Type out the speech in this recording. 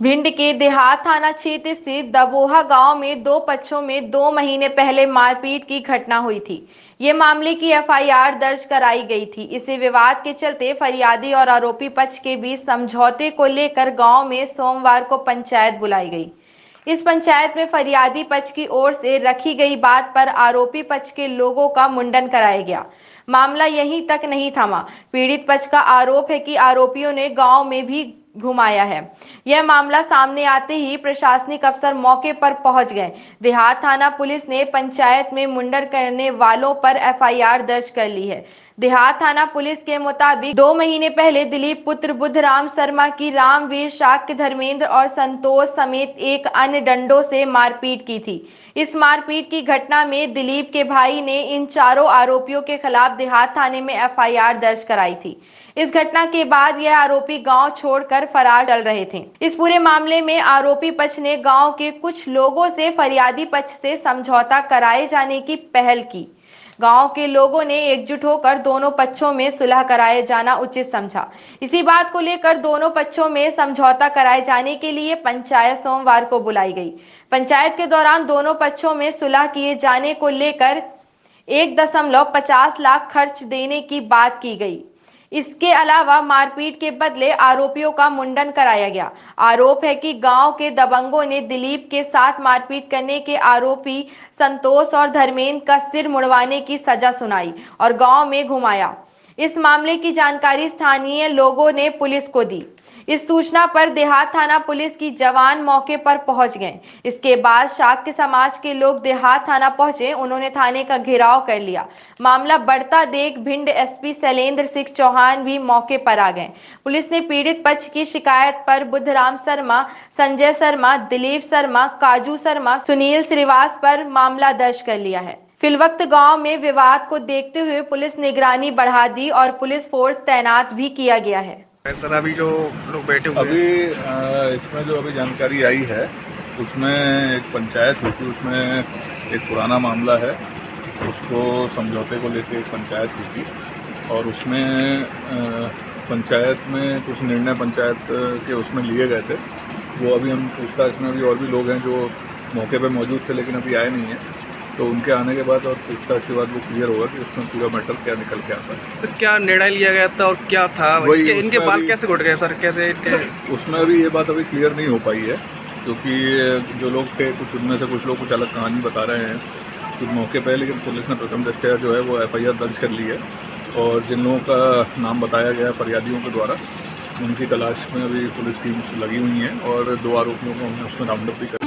भिंड के देहात थाना क्षेत्र स्थित दबोहा गाँव में दो पक्षों में दो महीने पहले मारपीट की घटना हुई थी। ये मामले की एफआईआर दर्ज कराई गई थी। इसी विवाद के चलते फरियादी और आरोपी पक्ष के बीच समझौते को लेकर गाँव में सोमवार को पंचायत बुलाई गई। इस पंचायत में फरियादी पक्ष की ओर से रखी गई बात पर आरोपी पक्ष के लोगों का मुंडन कराया गया। मामला यहीं तक नहीं थमा। पीड़ित पक्ष का आरोप है कि आरोपियों ने गाँव में भी घुमाया है। यह मामला सामने आते ही प्रशासनिक अफसर मौके पर पहुँच गए। देहात थाना पुलिस ने पंचायत में मुंडर करने वालों पर एफआईआर दर्ज कर ली है। देहात थाना पुलिस के मुताबिक दो महीने पहले दिलीप पुत्र बुद्ध राम शर्मा की रामवीर शाक्य धर्मेंद्र और संतोष समेत एक अन्य डंडों से मारपीट की थी। इस मारपीट की घटना में दिलीप के भाई ने इन चारों आरोपियों के खिलाफ देहात थाने में एफआईआर दर्ज कराई थी। इस घटना के बाद यह आरोपी गाँव छोड़कर फरार चल रहे थे। इस पूरे मामले में आरोपी पक्ष ने गाँव के कुछ लोगों से फरियादी पक्ष से समझौता कराए जाने की पहल की। गाँव के लोगों ने एकजुट होकर दोनों पक्षों में सुलह कराए जाना उचित समझा। इसी बात को लेकर दोनों पक्षों में समझौता कराए जाने के लिए पंचायत सोमवार को बुलाई गई। पंचायत के दौरान दोनों पक्षों में सुलह किए जाने को लेकर एक दशमलव पचास लाख खर्च देने की बात की गई। इसके अलावा मारपीट के बदले आरोपियों का मुंडन कराया गया। आरोप है कि गाँव के दबंगों ने दिलीप के साथ मारपीट करने के आरोपी संतोष और धर्मेंद्र का सिर मुड़वाने की सजा सुनाई और गाँव में घुमाया। इस मामले की जानकारी स्थानीय लोगों ने पुलिस को दी। इस सूचना पर देहात थाना पुलिस की जवान मौके पर पहुँच गए। इसके बाद शाक्य समाज के लोग देहात थाना पहुँचे, उन्होंने थाने का घेराव कर लिया। मामला बढ़ता देख भिंड एसपी शैलेंद्र सिंह चौहान भी मौके पर आ गए। पुलिस ने पीड़ित पक्ष की शिकायत पर बुद्धराम शर्मा, संजय शर्मा, दिलीप शर्मा, काजू शर्मा, सुनील श्रीवास पर मामला दर्ज कर लिया है। फिलवक्त गाँव में विवाद को देखते हुए पुलिस निगरानी बढ़ा दी और पुलिस फोर्स तैनात भी किया गया है। सर अभी जो लोग बैठे हुए अभी इसमें जो अभी जानकारी आई है उसमें एक पंचायत हुई थी उसमें एक पुराना मामला है उसको समझौते को लेकर एक पंचायत हुई थी। और उसमें पंचायत में कुछ निर्णय पंचायत के उसमें लिए गए थे। वो अभी हम पूछताछ में अभी और भी लोग हैं जो मौके पर मौजूद थे लेकिन अभी आए नहीं हैं। तो उनके आने के बाद और पूछताछ के बाद वो क्लियर होगा कि उसमें पूरा मैटर क्या निकल के आता है। सर क्या निर्णय लिया गया था और क्या था? इनके, इनके बाल कैसे घुट गए सर? कैसे उसमें अभी ये बात अभी क्लियर नहीं हो पाई है क्योंकि जो लोग थे कुछ उनमें से कुछ लोग कुछ अलग कहानी बता रहे हैं। कुछ मौके पर लेकिन पुलिस ने प्रथम दृष्टया जो है वो एफआईआर दर्ज कर ली है और जिन लोगों का नाम बताया गया है फरियादियों के द्वारा उनकी तलाश में अभी पुलिस टीम लगी हुई हैं और दो आरोपियों को हमने उसमें राउंडअप भी कर